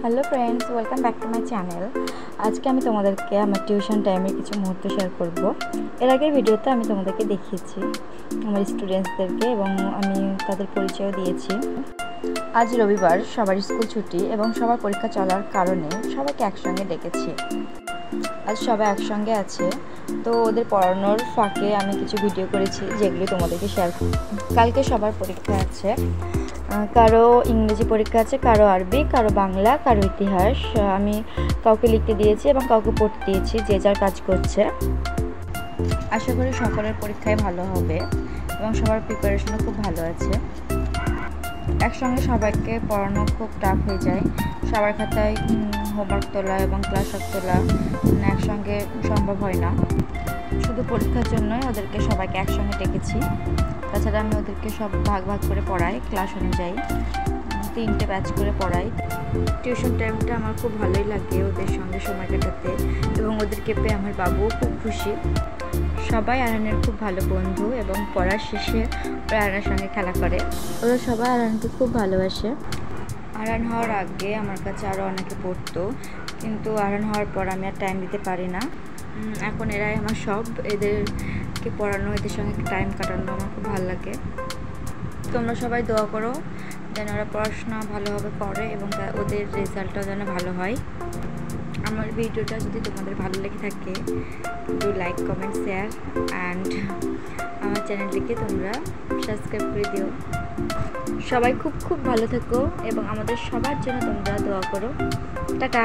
Hello friends welcome back to my channel আজকে আমি তোমাদেরকে আমার টিউশন টাইমের কিছু মুহূর্ত শেয়ার করব। এর আগের ভিডিওতে আমি তোমাদেরকে দেখিয়েছি আমার স্টুডেন্টসদেরকে এবং আমি তাদের পরিচয় দিয়েছি। আজ রবিবার, সবার স্কুল ছুটি এবং সবার পরীক্ষা চলার কারণে সবাইকে একসঙ্গে ডেকেছি। আজ সবাই একসঙ্গে আছে, তো ওদের পড়ানোর ফাঁকে আমি কিছু ভিডিও করেছি যেগুলি তোমাদেরকে শেয়ার কালকে সবার পরীক্ষা আছে। কারও ইংরেজি পরীক্ষা আছে, কারও আরবি, কারও বাংলা, কারও ইতিহাস। আমি কাউকে লিখতে দিয়েছি এবং কাউকে পড়তে দিয়েছি যে যার কাজ করছে। আশা করি সকলের পরীক্ষায় ভালো হবে এবং সবার প্রিপারেশনও খুব ভালো আছে। একসঙ্গে সবাইকে পড়ানো খুব টাফ হয়ে যায়। সবার খাতায় হোমওয়ার্ক তোলা এবং ক্লাস তোলা একসঙ্গে সম্ভব হয় না। শুধু পরীক্ষার জন্যই ওদেরকে সবাইকে একসঙ্গে ডেকেছি। তাছাড়া আমি ওদেরকে সব ভাগ ভাগ করে পড়াই ক্লাস অনুযায়ী। তিনটে ব্যাচ করে পড়াই। টিউশন টাইমটা আমার খুব ভালোই লাগে ওদের সঙ্গে সময় কাটাতে এবং ওদেরকে পেয়ে আমার বাবুও খুব খুশি। সবাই আরানের খুব ভালো বন্ধু এবং পড়ার শেষে ওরা সঙ্গে খেলা করে। ওরা সবাই আরানকে খুব ভালোবাসে। আরান হওয়ার আগে আমার কাছে আরও অনেকে পড়তো, কিন্তু আরান হওয়ার পর আমি আর টাইম দিতে পারি না। এখন এরাই আমার সব। এদেরকে পড়ানো, এদের সঙ্গে টাইম কাটানো আমার খুব ভালো লাগে। তোমরা সবাই দোয়া করো যেন ওরা পড়াশোনা ভালোভাবে করে এবং ওদের রেজাল্টটাও যেন ভালো হয়। আমার ভিডিওটা যদি তোমাদের ভালো লেগে থাকে do like comment share and আমার চ্যানেলটিকে তোমরা সাবস্ক্রাইব করে দিও। সবাই খুব খুব ভালো থেকো এবং আমাদের সবার জন্য তোমরা দোয়া করো। টাটা!